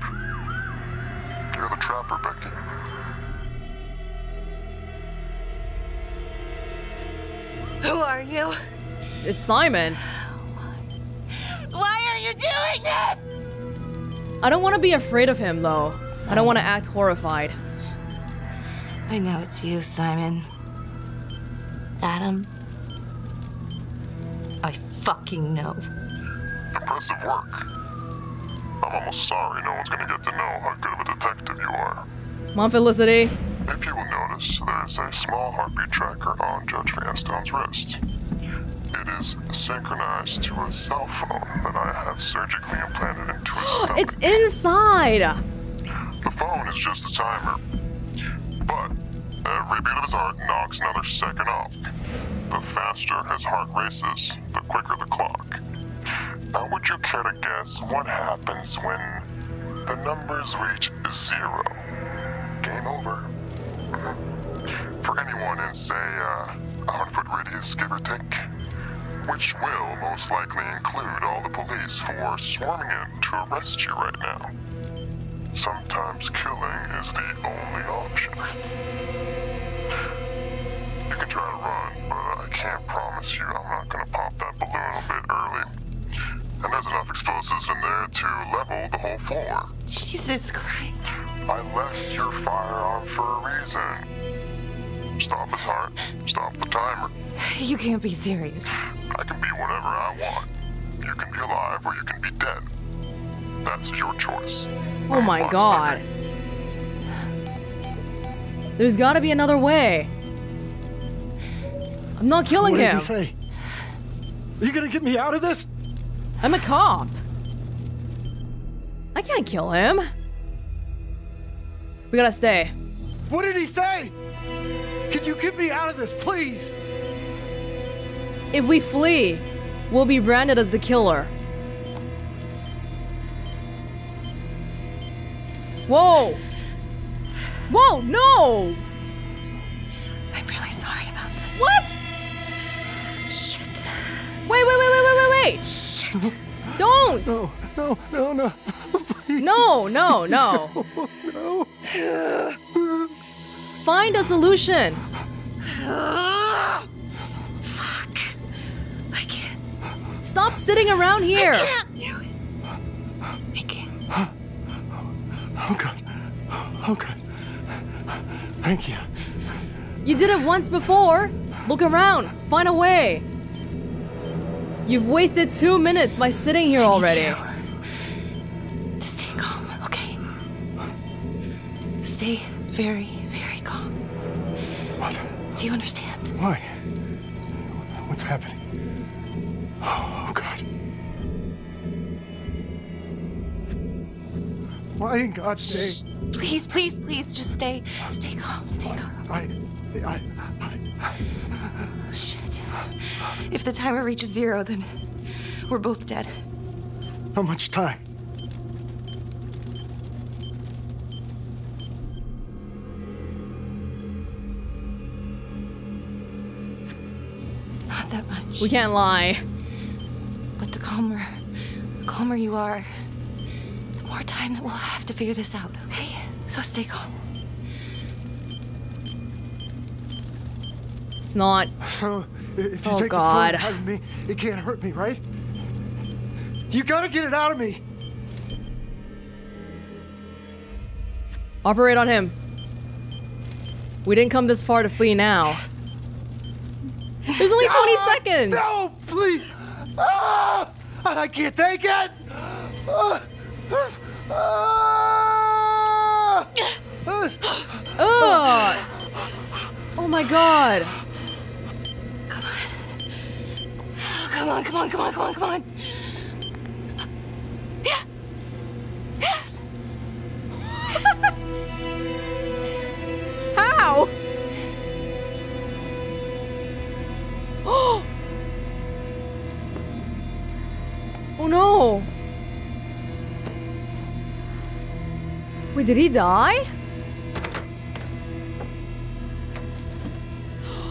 You're the trapper, Becky. Who are you? It's Simon. Why are you doing this? I don't want to be afraid of him, though. I don't want to act horrified. I know it's you, Simon. Adam. I fucking know. Impressive work. I'm almost sorry no one's gonna get to know how good of a detective you are. On, Felicity. If you will notice, there's a small heartbeat tracker on Judge Vanstone's wrist. It is synchronized to a cell phone that I have surgically implanted into his <gasps> stomach. It's inside! The phone is just a timer. But every beat of his heart knocks another second off. The faster his heart races, the quicker the clock. Now, would you care to guess what happens when the numbers reach zero? Game over. <laughs> For anyone in, say, uh, a 100 foot radius, give or take. Which will most likely include all the police who are swarming in to arrest you right now. Sometimes killing is the only option. What? You can try to run, but I can't promise you I'm not gonna pop that balloon a bit early. And there's enough explosives in there to level the whole floor. Jesus Christ. I left your firearm for a reason. Stop his heart, stop the timer. You can't be serious. I can be whatever I want. You can be alive or you can be dead. That's your choice. Oh my god. There's gotta be another way. I'm not killing what did him. he say? Are you gonna get me out of this? I'm a cop. I can't kill him. We gotta stay. What did he say? Could you get me out of this, please? If we flee, we'll be branded as the killer. Whoa! Whoa, no! I'm really sorry about this. What? Shit. Wait, wait, wait, wait, wait, wait, wait! Shit. Don't! <laughs> No, no, no, no. No, no, <laughs> no. no. Find a solution. Fuck. I can't. Stop sitting around here. I can't do it. I can't. Oh god. Oh god. Thank you. You did it once before. Look around. Find a way. You've wasted two minutes by sitting here already. To stay calm, okay? Stay very, very calm. What? Do you understand? Why? What's happening? Oh god. Why in God's name? Please, please, please, just stay, stay calm, stay calm. I, I, I, Shit. If the timer reaches zero, then we're both dead. how much time? Not that much. We can't lie. But the calmer, the calmer you are, the more time that we'll have to figure this out, okay? So stay calm. It's not. So, if you Oh, take God. this phone out of me, it can't hurt me, right? You gotta get it out of me. Operate on him. We didn't come this far to flee now. There's only 20 seconds. No, please. Ah, I can't take it. Ugh. Oh my god. Come on, come on, come on, come on, come on. Yeah. Yes. <laughs> How? <gasps> oh no. Wait, did he die? <gasps>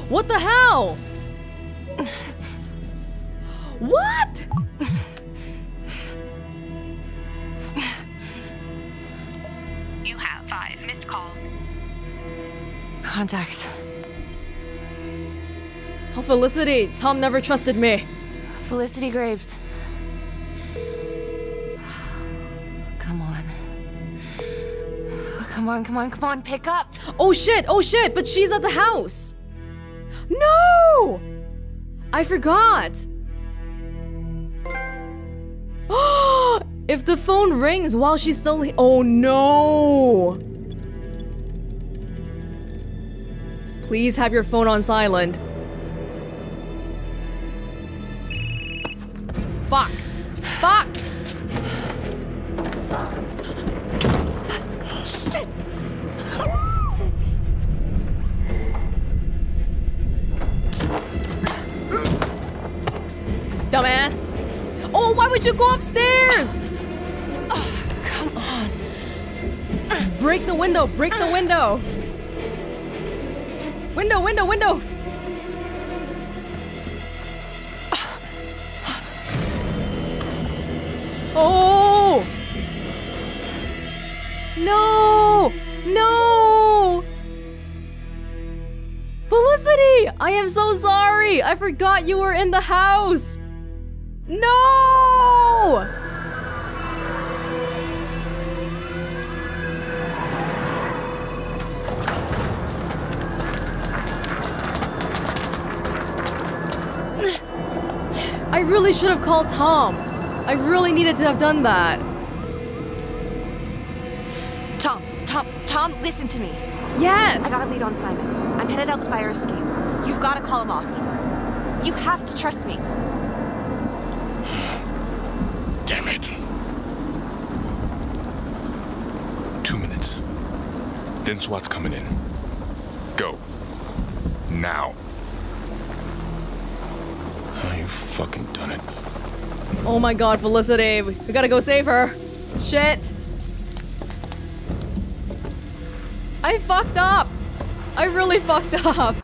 What the hell? Contacts. Oh, Felicity, Tom never trusted me. Felicity Graves. Come on. Come on, come on, come on, pick up. Oh shit, oh shit, but she's at the house. No! I forgot. <gasps> if the phone rings while she's still Oh no! Please have your phone on silent. Forgot you were in the house! No! I really should have called Tom. I really needed to have done that. Tom, Tom, Tom, listen to me. Yes. I got a lead on Simon. I'm headed out the fire escape. You've got to call him off. You have to trust me. Damn it. Two minutes. Then SWAT's coming in. Go. Now. Oh, you fucking done it. Oh my god, Felicity. We we gotta go save her. Shit. I fucked up. I really fucked up.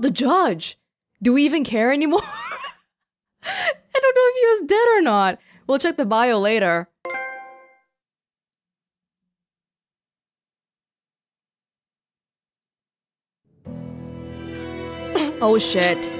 About the judge? Do we even care anymore? <laughs> I don't know if he was dead or not. We'll check the bio later. oh shit.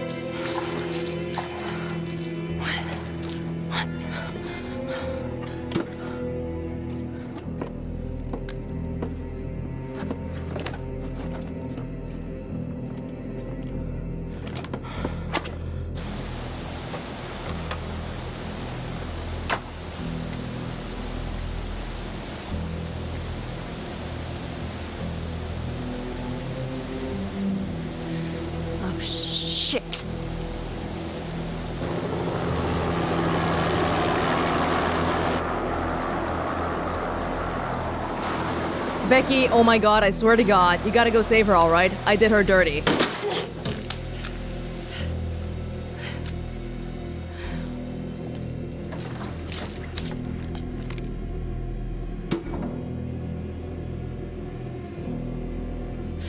Becky, oh my god, I swear to god, you gotta go save her, alright? I did her dirty.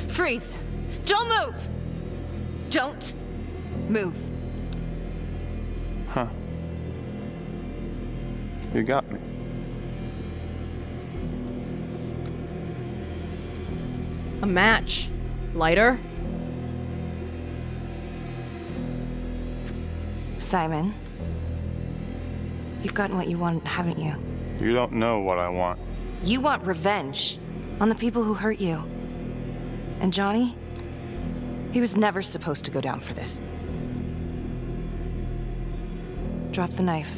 Freeze! Don't move! Don't move. Huh. You got me. A match. Lighter? Simon, you've gotten what you want, haven't you? You don't know what I want. You want revenge on the people who hurt you. And Johnny? He was never supposed to go down for this. Drop the knife.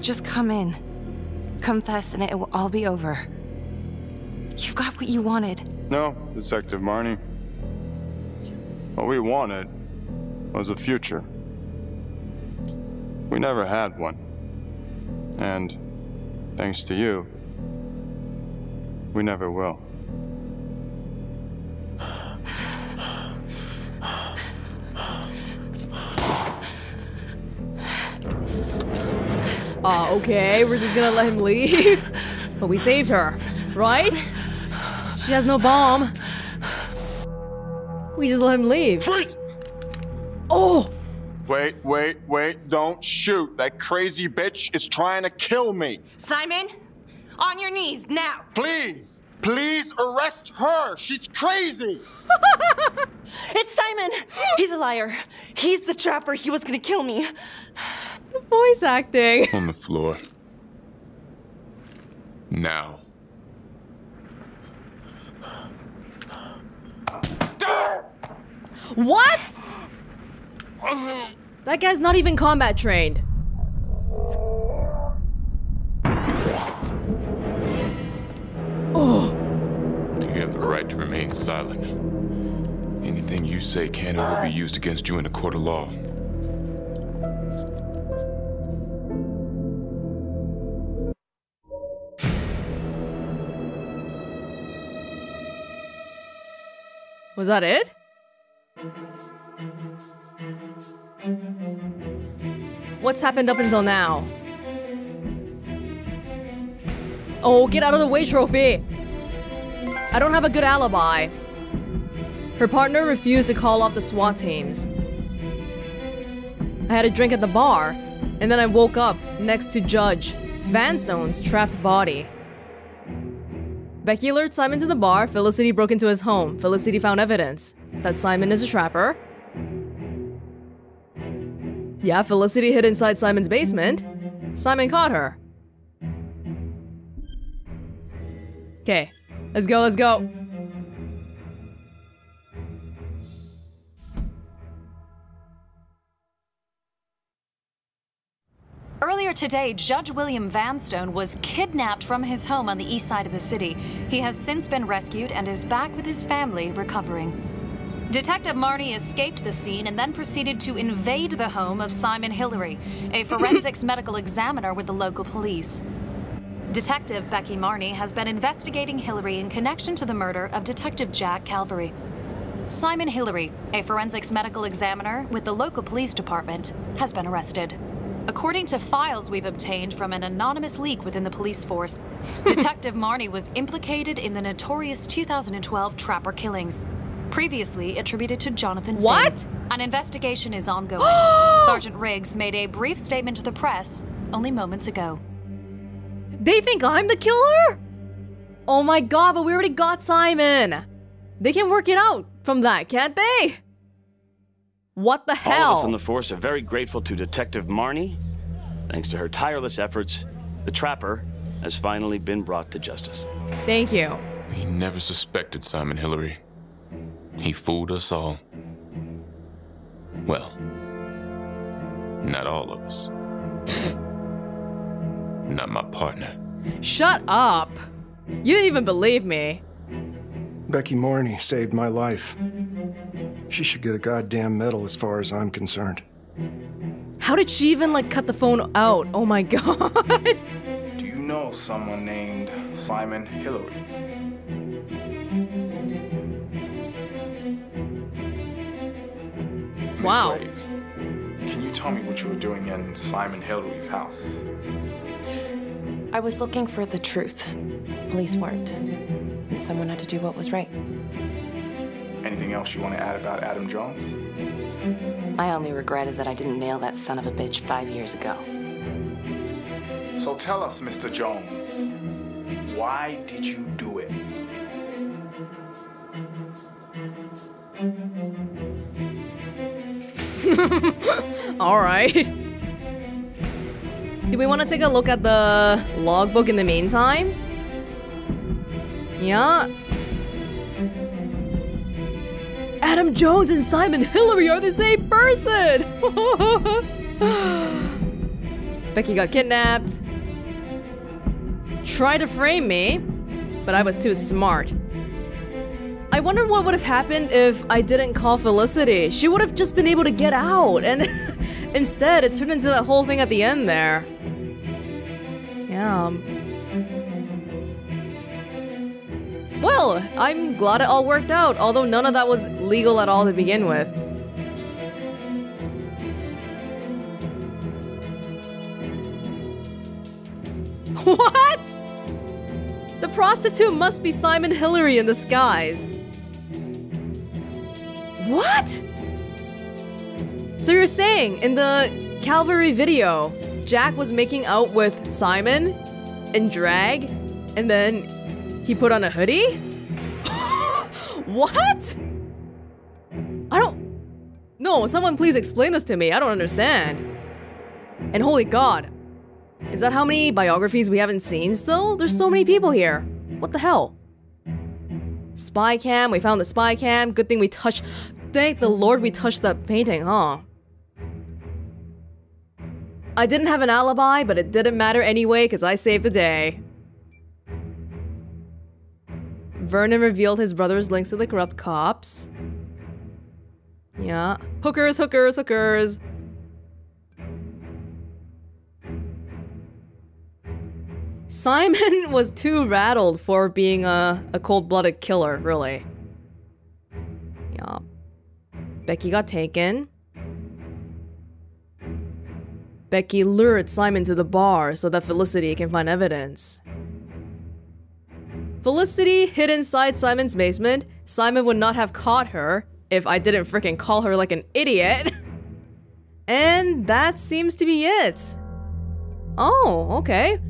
Just come in. Confess and it will all be over. You've got what you wanted. No, Detective Marney. What we wanted was a future. We never had one. And thanks to you, we never will. Uh, okay, we're just gonna let him leave. but we saved her, right? She has no bomb. We just let him leave. Freeze! Oh! Wait, wait, wait, don't shoot. That crazy bitch is trying to kill me. Simon, on your knees now. Please, please arrest her. She's crazy. <laughs> It's Simon! He's a liar. He's the trapper. He was gonna kill me. The voice acting. On the floor. Now. What? That guy's not even combat trained. Oh. You have the right to remain silent. Anything you say can or will be used against you in a court of law. Was that it? What's happened up until now? Oh, get out of the way, Trophy! I don't have a good alibi. Her partner refused to call off the SWAT teams. I had a drink at the bar, and then I woke up next to Judge Vanstone's trapped body. Becky alerts Simon to the bar. Felicity broke into his home. Felicity found evidence that Simon is a trapper. Yeah, Felicity hid inside Simon's basement. Simon caught her. Okay, let's go, let's go. Earlier today, Judge William Vanstone was kidnapped from his home on the east side of the city. He has since been rescued and is back with his family recovering. Detective Marney escaped the scene and then proceeded to invade the home of Simon Hillary, a forensics <laughs> medical examiner with the local police. Detective Becky Marney has been investigating Hillary in connection to the murder of Detective Jack Calvary. Simon Hillary, a forensics medical examiner with the local police department, has been arrested. According to files we've obtained from an anonymous leak within the police force, Detective <laughs> Marney was implicated in the notorious 2012 Trapper killings, previously attributed to Jonathan Finn. What? An investigation is ongoing. <gasps> Sergeant Riggs made a brief statement to the press only moments ago. They think I'm the killer? Oh my god, but we already got Simon. They can work it out from that, can't they? What the All of hell? us on the force are very grateful to Detective Marney. Thanks to her tireless efforts, the trapper has finally been brought to justice. Thank you. We never suspected Simon Hillary. He fooled us all. Well, not all of us. <laughs> not my partner. Shut up. You didn't even believe me. Becky Marney saved my life. She should get a goddamn medal as far as I'm concerned. How did she even like cut the phone out? Oh my <laughs> god. Do you know someone named Simon Hillary? Miss Wow. Graves, can you tell me what you were doing in Simon Hillary's house? I was looking for the truth. Police weren't. And someone had to do what was right. Anything else you want to add about Adam Jones? My only regret is that I didn't nail that son of a bitch five years ago. So tell us, Mr. Jones, why did you do it? <laughs> All right. Do we want to take a look at the logbook in the meantime? Yeah. Adam Jones and Simon Hillary are the same person! <laughs> Becky got kidnapped. Tried to frame me, but I was too smart. I wonder what would have happened if I didn't call Felicity. She would have just been able to get out, and <laughs> instead it turned into that whole thing at the end there. Yeah. Um, Well, I'm glad it all worked out, although none of that was legal at all to begin with. <laughs> What? The prostitute must be Simon Hillary in disguise. What? So you're saying in the Calvary video, Jack was making out with Simon in drag, and then he put on a hoodie? <gasps> what? I don't. No, someone please explain this to me. I don't understand. And holy god, is that how many biographies we haven't seen still? There's so many people here. What the hell? Spy cam, we found the spy cam. Good thing we touched. Thank the lord we touched that painting, huh? I didn't have an alibi, but it didn't matter anyway because I saved the day. Vernon revealed his brother's links to the corrupt cops. Yeah. Hookers, hookers, hookers. Simon <laughs> was too rattled for being a, a cold-blooded killer, really. Yeah. Becky got taken. Becky lured Simon to the bar so that Felicity can find evidence. Felicity hid inside Simon's basement. Simon would not have caught her if I didn't freaking call her like an idiot. <laughs> and that seems to be it. Oh, okay.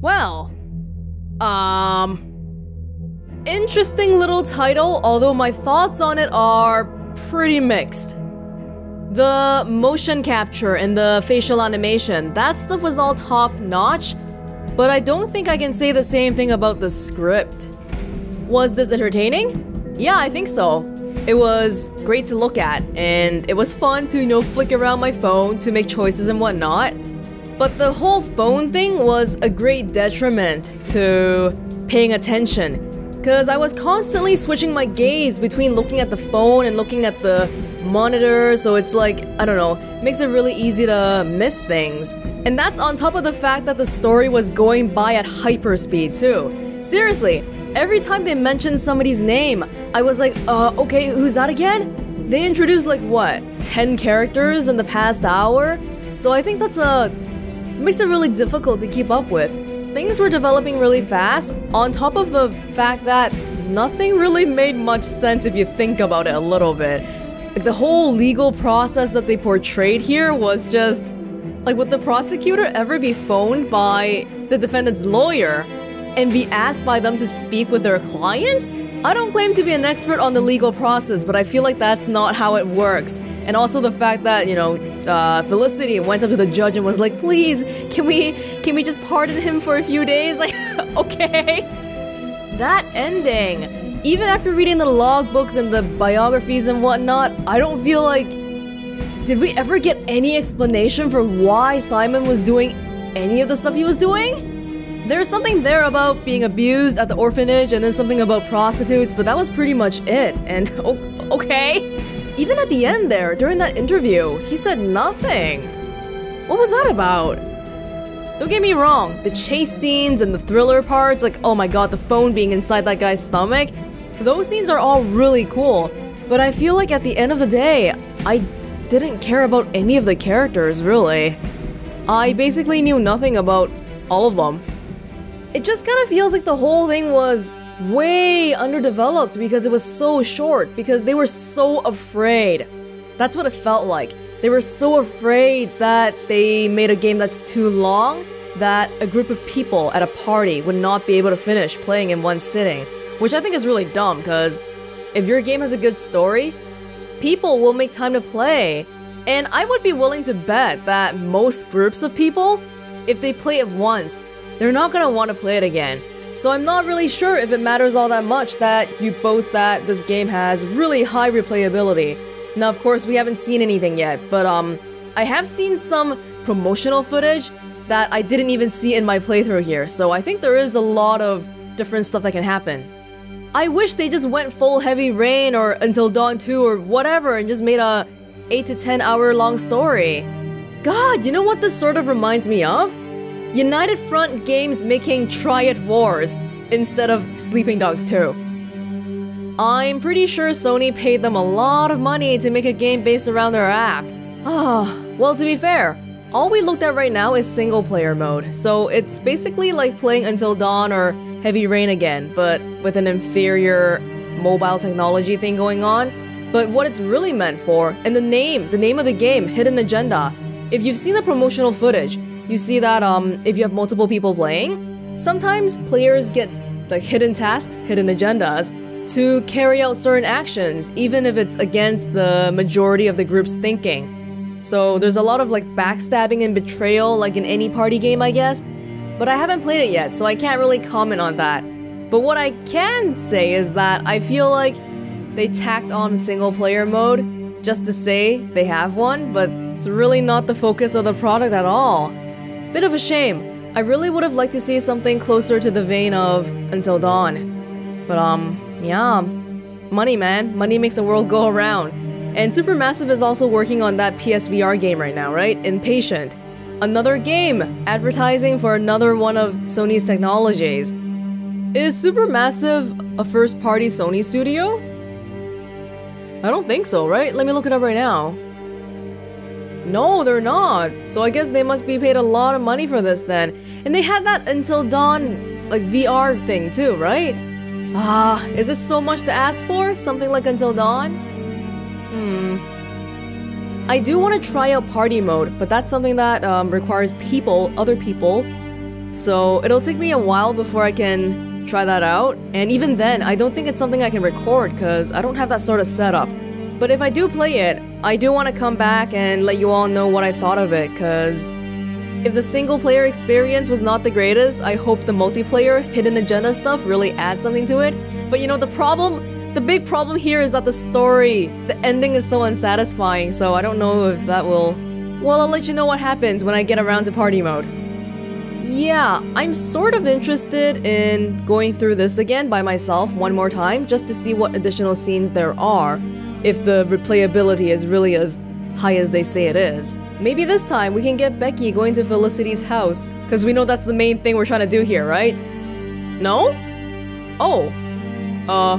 Well, um, interesting little title, although my thoughts on it are pretty mixed. The motion capture and the facial animation, that stuff was all top notch, but I don't think I can say the same thing about the script. Was this entertaining? Yeah, I think so. It was great to look at, and it was fun to, you know, flick around my phone to make choices and whatnot. But the whole phone thing was a great detriment to paying attention. Because I was constantly switching my gaze between looking at the phone and looking at the monitor, so it's like, I don't know, makes it really easy to miss things. And that's on top of the fact that the story was going by at hyperspeed too. Seriously, every time they mentioned somebody's name, I was like, uh, okay, who's that again? They introduced like, what, 10 characters in the past hour? So I think that's a makes it really difficult to keep up with. Things were developing really fast, on top of the fact that nothing really made much sense if you think about it a little bit. Like the whole legal process that they portrayed here was just like would the prosecutor ever be phoned by the defendant's lawyer and be asked by them to speak with their client? I don't claim to be an expert on the legal process, but I feel like that's not how it works. And also the fact that, you know, uh, Felicity went up to the judge and was like, please, can we, can we just pardon him for a few days? <laughs> Like, <laughs> okay. That ending. Even after reading the logbooks and the biographies and whatnot, I don't feel like... Did we ever get any explanation for why Simon was doing any of the stuff he was doing? There's something there about being abused at the orphanage and then something about prostitutes, but that was pretty much it. And <laughs> okay. Even at the end there, during that interview, he said nothing. What was that about? Don't get me wrong, the chase scenes and the thriller parts, like oh my god, the phone being inside that guy's stomach, those scenes are all really cool. But I feel like at the end of the day, I didn't care about any of the characters, really. I basically knew nothing about all of them. It just kind of feels like the whole thing was way underdeveloped because it was so short, because they were so afraid. That's what it felt like. They were so afraid that they made a game that's too long that a group of people at a party would not be able to finish playing in one sitting. Which I think is really dumb, because if your game has a good story, people will make time to play. And I would be willing to bet that most groups of people, if they play it once, they're not gonna want to play it again. So I'm not really sure if it matters all that much that you boast that this game has really high replayability. Now of course we haven't seen anything yet, but um, I have seen some promotional footage that I didn't even see in my playthrough here, so I think there is a lot of different stuff that can happen. I wish they just went full Heavy Rain or Until Dawn 2 or whatever and just made a 8 to 10 hour long story. God, you know what this sort of reminds me of? United Front Games making Triad Wars instead of Sleeping Dogs 2. I'm pretty sure Sony paid them a lot of money to make a game based around their app. Ah, well to be fair, all we looked at right now is single player mode, so it's basically like playing Until Dawn or Heavy Rain again, but with an inferior mobile technology thing going on. but what it's really meant for, and the name, the name of the game, Hidden Agenda. If you've seen the promotional footage, you see that um, if you have multiple people playing, sometimes players get the hidden tasks, hidden agendas, to carry out certain actions, even if it's against the majority of the group's thinking. So there's a lot of like backstabbing and betrayal, like in any party game, I guess. But I haven't played it yet, so I can't really comment on that. But what I can say is that I feel like they tacked on single player mode just to say they have one, but it's really not the focus of the product at all. Bit of a shame. I really would have liked to see something closer to the vein of Until Dawn. But um, yeah. Money, man. Money makes the world go around. And Supermassive is also working on that PSVR game right now, right? Inpatient. Another game, advertising for another one of Sony's technologies. Is Supermassive a first party Sony studio? I don't think so, right? Let me look it up right now. No, they're not. So I guess they must be paid a lot of money for this then. And they had that Until Dawn, like VR thing too, right? Ah, is this so much to ask for? Something like Until Dawn? Hmm. I do want to try out party mode, but that's something that um, requires people, other people. So it'll take me a while before I can try that out. And even then, I don't think it's something I can record because I don't have that sort of setup. But if I do play it, I do want to come back and let you all know what I thought of it because if the single player experience was not the greatest, I hope the multiplayer, hidden agenda stuff really adds something to it. But you know, the problem, the big problem here is that the story, the ending is so unsatisfying, so I don't know if that will. Well, I'll let you know what happens when I get around to party mode. Yeah, I'm sort of interested in going through this again by myself one more time just to see what additional scenes there are, if the replayability is really as high as they say it is. Maybe this time we can get Becky going to Felicity's house, because we know that's the main thing we're trying to do here, right? No? Oh. Uh.